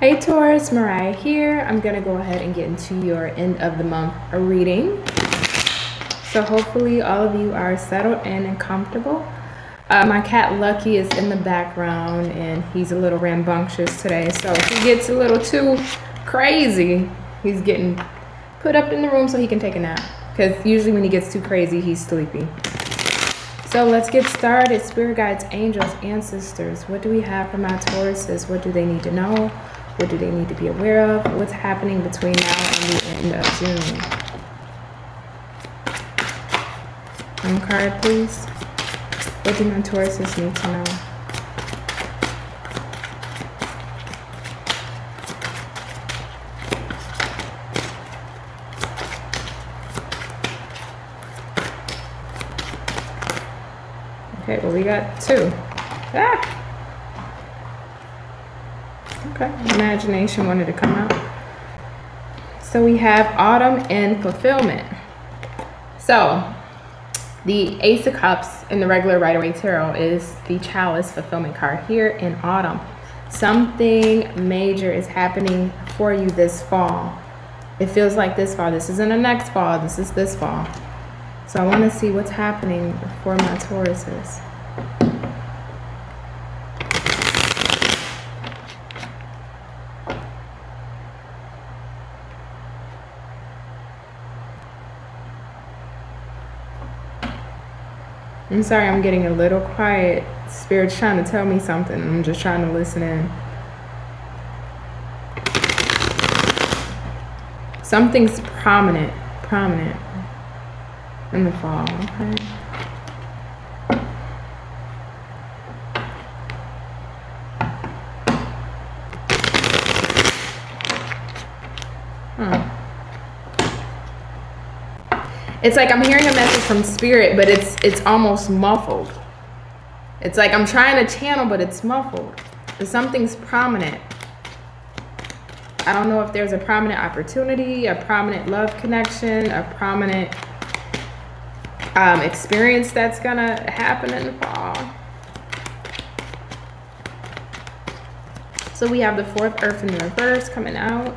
Hey Taurus, Mariah here. I'm gonna go ahead and get into your end of the month reading. So hopefully all of you are settled in and comfortable. Uh, my cat Lucky is in the background and he's a little rambunctious today. So if he gets a little too crazy, he's getting put up in the room so he can take a nap. Because usually when he gets too crazy, he's sleepy. So let's get started. Spirit guides, angels, ancestors. What do we have for my Tauruses? What do they need to know? What do they need to be aware of? What's happening between now and the end of June? One card, please. What do my Tauruses need to know? Okay, well we got two. Okay, imagination wanted to come out. So we have autumn and fulfillment. So the Ace of Cups in the regular Rider Waite Tarot is the Chalice fulfillment card here in autumn. Something major is happening for you this fall. It feels like this fall. This isn't the next fall. This is this fall. So I want to see what's happening for my Tauruses. I'm sorry I'm getting a little quiet. Spirit's trying to tell me something. I'm just trying to listen in. Something's prominent, prominent in the fall, okay? It's like I'm hearing a message from spirit, but it's it's almost muffled. It's like I'm trying to channel, but it's muffled. Something's prominent. I don't know if there's a prominent opportunity, a prominent love connection, a prominent um, experience that's gonna happen in the fall. So we have the fourth earth in the reverse coming out.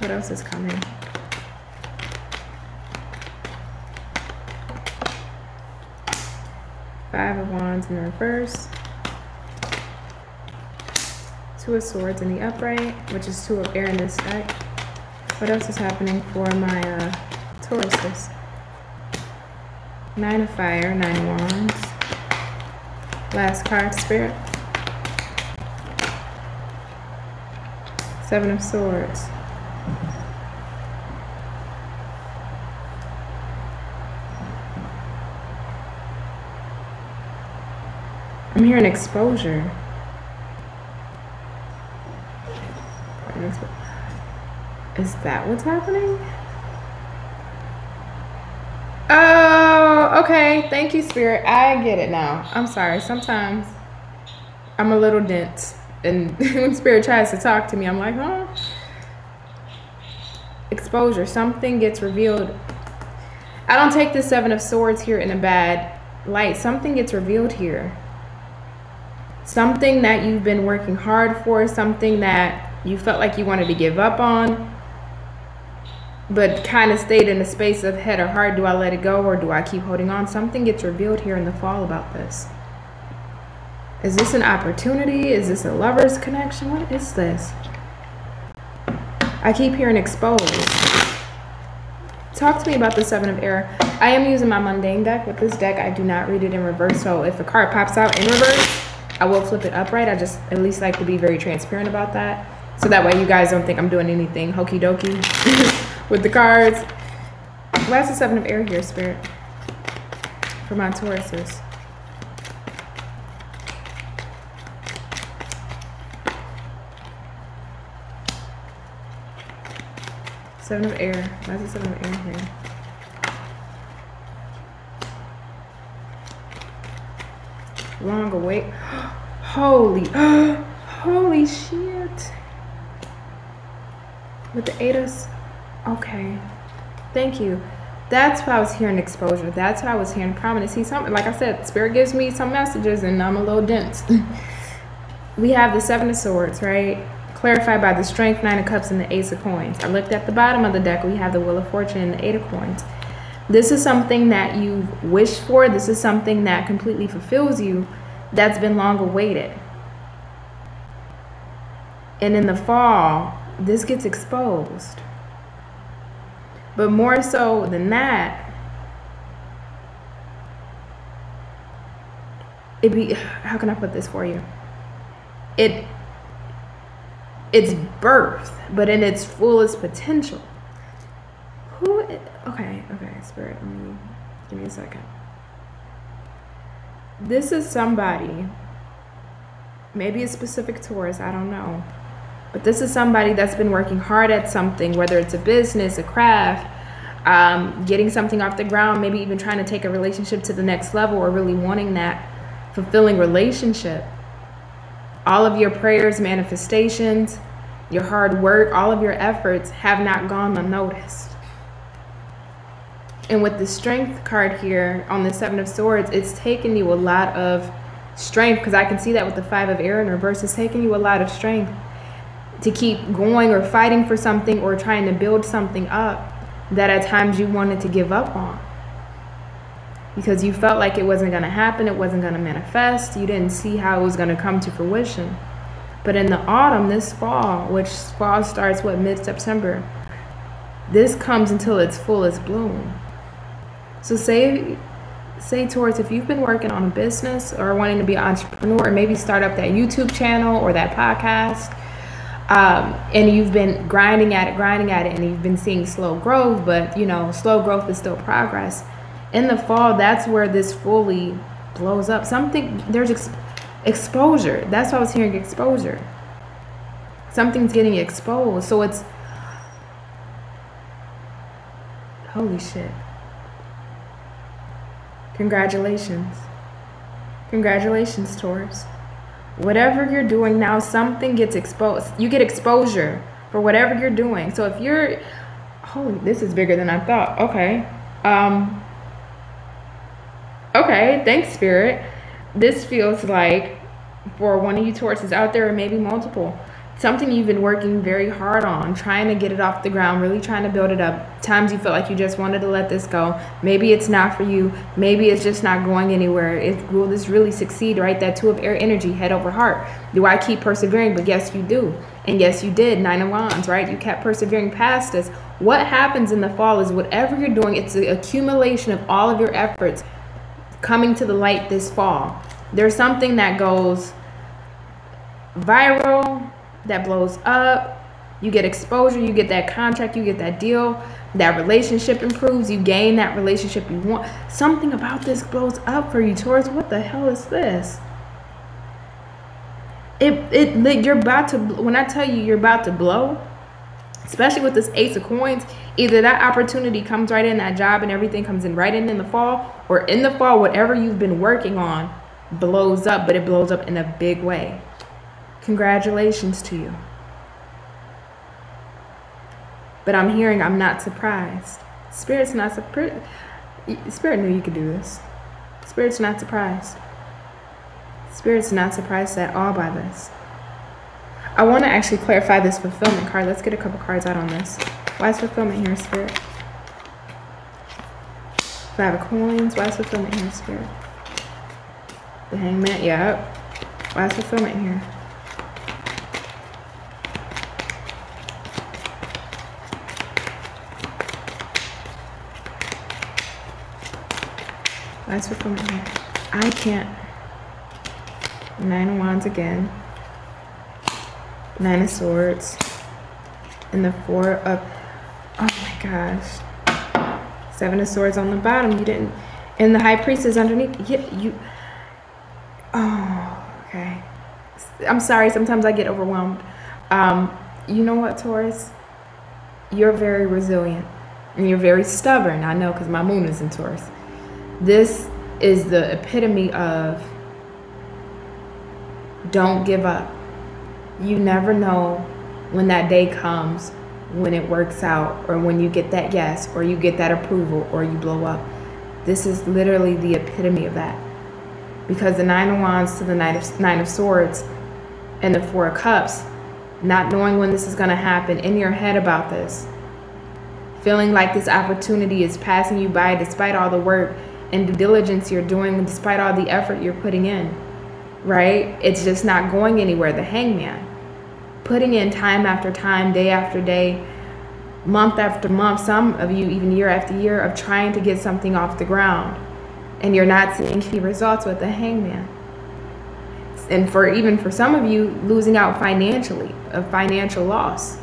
What else is coming? Five of Wands in the reverse. Two of Swords in the upright, which is two of air in this deck. What else is happening for my uh, Tauruses? Nine of Fire, Nine of Wands. Last card, Spirit. Seven of Swords. I'm hearing exposure. Is that what's happening? Oh, okay. Thank you, Spirit. I get it now. I'm sorry. Sometimes I'm a little dense. And when Spirit tries to talk to me, I'm like, huh? Exposure. Something gets revealed. I don't take the Seven of Swords here in a bad light. Something gets revealed here something that you've been working hard for, something that you felt like you wanted to give up on, but kind of stayed in a space of head or heart. Do I let it go or do I keep holding on? Something gets revealed here in the fall about this. Is this an opportunity? Is this a lover's connection? What is this? I keep hearing exposed. Talk to me about the Seven of Air. I am using my mundane deck. With this deck, I do not read it in reverse. So if a card pops out in reverse, I will flip it upright. I just at least like to be very transparent about that. So that way you guys don't think I'm doing anything hokey dokey with the cards. Why is the seven of air here, Spirit? For my Tauruses. Seven of air. Why is the seven of air here? Long away. Holy, holy shit. With the ADAS, okay. Thank you. That's why I was hearing exposure. That's why I was hearing prominence. See, something like I said, spirit gives me some messages, and I'm a little dense. we have the Seven of Swords, right? Clarified by the Strength, Nine of Cups, and the Ace of Coins. I looked at the bottom of the deck. We have the Wheel of Fortune and the Eight of Coins. This is something that you've wished for. This is something that completely fulfills you that's been long awaited. And in the fall, this gets exposed. But more so than that, it be how can I put this for you? It it's birth, but in its fullest potential. Who okay, okay, spirit, let me give me a second. This is somebody, maybe a specific Taurus, I don't know but this is somebody that's been working hard at something, whether it's a business, a craft, um, getting something off the ground, maybe even trying to take a relationship to the next level or really wanting that fulfilling relationship. All of your prayers, manifestations, your hard work, all of your efforts have not gone unnoticed. And with the strength card here on the Seven of Swords, it's taken you a lot of strength because I can see that with the Five of Air in reverse. It's taken you a lot of strength to keep going or fighting for something or trying to build something up that at times you wanted to give up on because you felt like it wasn't going to happen, it wasn't going to manifest, you didn't see how it was going to come to fruition. But in the autumn, this fall, which fall starts what mid September, this comes until its fullest bloom. So say say Taurus, if you've been working on a business or wanting to be an entrepreneur or maybe start up that YouTube channel or that podcast um, and you've been grinding at it, grinding at it, and you've been seeing slow growth, but you know, slow growth is still progress. In the fall, that's where this fully blows up. Something there's ex- exposure. That's why I was hearing exposure. Something's getting exposed, so it's holy shit. Congratulations. Congratulations, Taurus whatever you're doing now, something gets exposed. You get exposure for whatever you're doing. So if you're, holy, this is bigger than I thought. Okay. Um, okay. Thanks, Spirit. This feels like for one of you Tauruses out there, or maybe multiple something you've been working very hard on, trying to get it off the ground, really trying to build it up. Times you felt like you just wanted to let this go. Maybe it's not for you. Maybe it's just not going anywhere. It, will this really succeed, right? That two of air energy, head over heart. Do I keep persevering? But yes, you do. And yes, you did. Nine of Wands, right? You kept persevering past this. What happens in the fall is whatever you're doing, it's the accumulation of all of your efforts coming to the light this fall. There's something that goes viral that blows up. You get exposure, you get that contract, you get that deal, that relationship improves, you gain that relationship you want. Something about this blows up for you, Taurus. What the hell is this? It, it, you're about to, when I tell you you're about to blow, especially with this ace of coins, either that opportunity comes right in that job and everything comes in right in in the fall, or in the fall, whatever you've been working on blows up, but it blows up in a big way. Congratulations to you. But I'm hearing I'm not surprised. Spirit's not surprised. Spirit knew you could do this. Spirit's not surprised. Spirit's not surprised at all by this. I want to actually clarify this fulfillment card. Let's get a couple cards out on this. Why is fulfillment here, Spirit? Five of coins. Why is fulfillment here, Spirit? The hangman. Yep. Why is fulfillment here? That's what coming here. I can't. Nine of Wands again. Nine of Swords. And the Four of... Oh my gosh. Seven of Swords on the bottom. You didn't... And the High Priestess underneath. You... you oh, okay. I'm sorry. Sometimes I get overwhelmed. Um, you know what, Taurus? You're very resilient. And you're very stubborn. I know because my moon is in Taurus. This is the epitome of don't give up. You never know when that day comes, when it works out, or when you get that yes, or you get that approval, or you blow up. This is literally the epitome of that. Because the Nine of Wands to the Nine of, Nine of Swords, and the Four of Cups, not knowing when this is going to happen, in your head about this, feeling like this opportunity is passing you by despite all the work and due diligence you're doing, despite all the effort you're putting in, right? It's just not going anywhere. The hangman. Putting in time after time, day after day, month after month, some of you even year after year, of trying to get something off the ground. And you're not seeing any results with the hangman and for even for some of you losing out financially a financial loss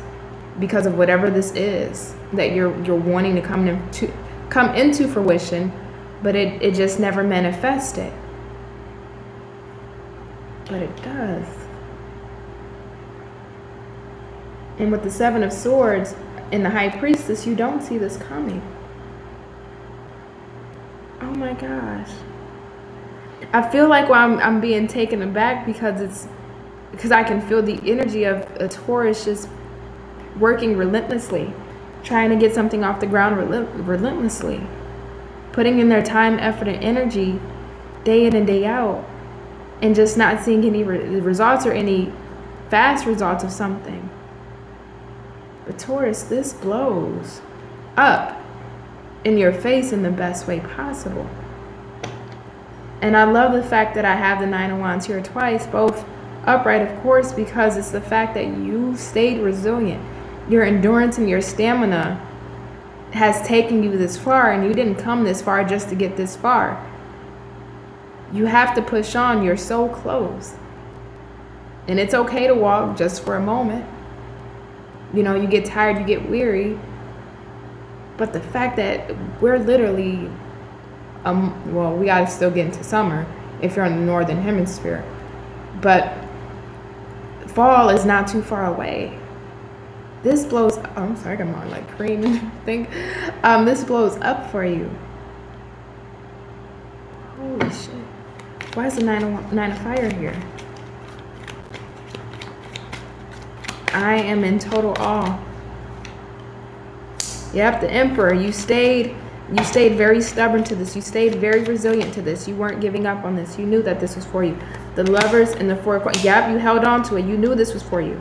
because of whatever this is that you're you're wanting to come into come into fruition but it, it just never manifested. But it does. And with the seven of swords and the high priestess you don't see this coming. Oh my gosh. I feel like I'm, I'm being taken aback because it's because I can feel the energy of a Taurus just working relentlessly, trying to get something off the ground relent- relentlessly, putting in their time, effort, and energy day in and day out, and just not seeing any re- results or any fast results of something. But Taurus, this blows up in your face in the best way possible. And I love the fact that I have the Nine of Wands here twice, both upright, of course, because it's the fact that you stayed resilient. Your endurance and your stamina has taken you this far, and you didn't come this far just to get this far. You have to push on. You're so close. And it's okay to walk just for a moment. You know, you get tired, you get weary. But the fact that we're literally um, well, we gotta still get into summer if you're in the northern hemisphere, but fall is not too far away. This blows. Oh, I'm sorry, I'm on like cream and everything. Um, this blows up for you. Holy shit! Why is the nine of, nine of fire here? I am in total awe. Yep, the emperor. You stayed you stayed very stubborn to this. You stayed very resilient to this. You weren't giving up on this. You knew that this was for you. The lovers and the four. Yep, you held on to it. You knew this was for you.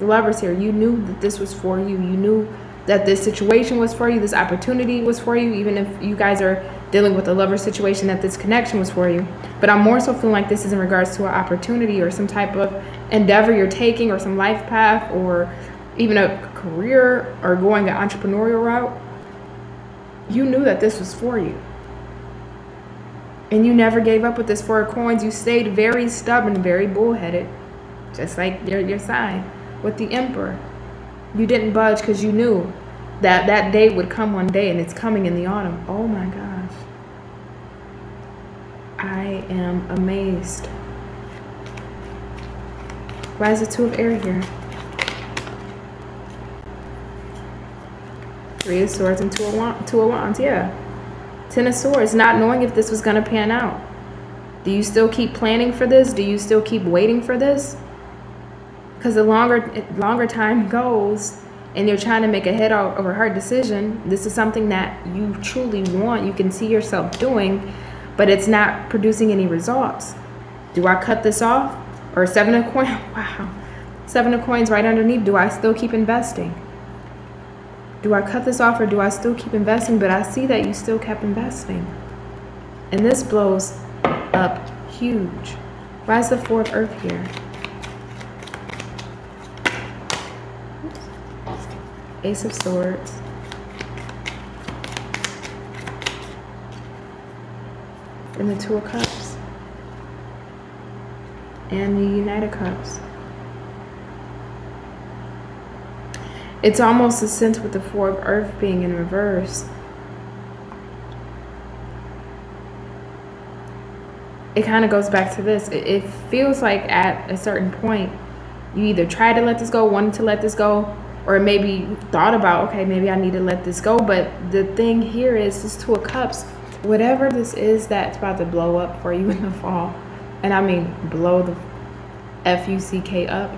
The lovers here. You knew that this was for you. You knew that this situation was for you. This opportunity was for you. Even if you guys are dealing with a lover situation, that this connection was for you. But I'm more so feeling like this is in regards to an opportunity or some type of endeavor you're taking or some life path or even a career or going an entrepreneurial route you knew that this was for you. And you never gave up with this four of coins. You stayed very stubborn, very bullheaded, just like your, your sign with the emperor. You didn't budge because you knew that that day would come one day and it's coming in the autumn. Oh my gosh. I am amazed. Why is the two of air here? Three of Swords and Two of, two of Wands, yeah. Ten of Swords, not knowing if this was going to pan out. Do you still keep planning for this? Do you still keep waiting for this? Because the longer longer time goes and you're trying to make a head over heart decision, this is something that you truly want, you can see yourself doing, but it's not producing any results. Do I cut this off? Or seven of coins? Wow. Seven of coins right underneath. Do I still keep investing? do I cut this off or do I still keep investing? But I see that you still kept investing. And this blows up huge. Why is the fourth earth here? Ace of Swords. And the Two of Cups. And the United Cups. It's almost a sense with the Four of Earth being in reverse. It kind of goes back to this. It feels like at a certain point, you either try to let this go, wanted to let this go, or maybe thought about, okay, maybe I need to let this go. But the thing here is this Two of Cups. Whatever this is that's about to blow up for you in the fall, and I mean blow the F U C K up,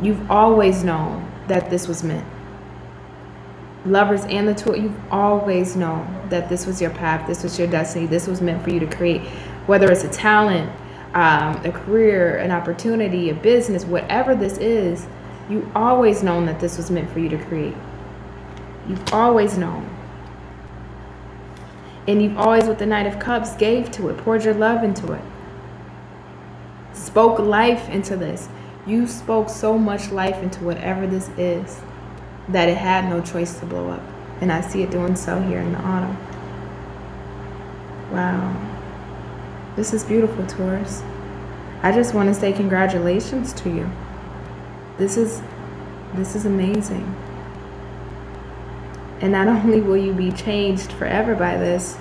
you've always known that this was meant. Lovers and the two, you've always known that this was your path, this was your destiny, this was meant for you to create. Whether it's a talent, um, a career, an opportunity, a business, whatever this is, you always known that this was meant for you to create. You've always known. And you've always, with the Knight of Cups, gave to it, poured your love into it, spoke life into this. You spoke so much life into whatever this is that it had no choice to blow up. And I see it doing so here in the autumn. Wow. This is beautiful, Taurus. I just want to say congratulations to you. This is this is amazing. And not only will you be changed forever by this,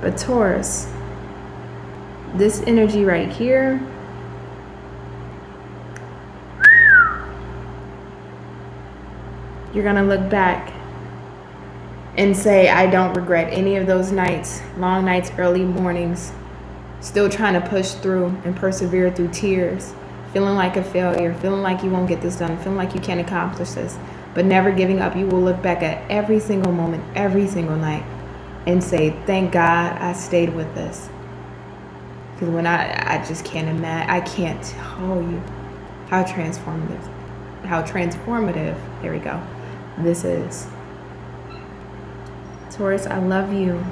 but Taurus, this energy right here, you're going to look back and say, I don't regret any of those nights, long nights, early mornings, still trying to push through and persevere through tears, feeling like a failure, feeling like you won't get this done, feeling like you can't accomplish this, but never giving up. You will look back at every single moment, every single night, and say, Thank God I stayed with this. Because when I, I just can't imagine, I can't tell you how transformative, how transformative, there we go, this is. Taurus, I love you.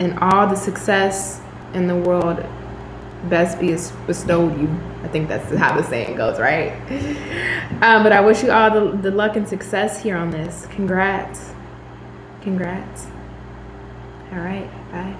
And all the success in the world best be bestowed you. I think that's how the saying goes, right? Um, but I wish you all the, the luck and success here on this. Congrats. Congrats. All right. Bye.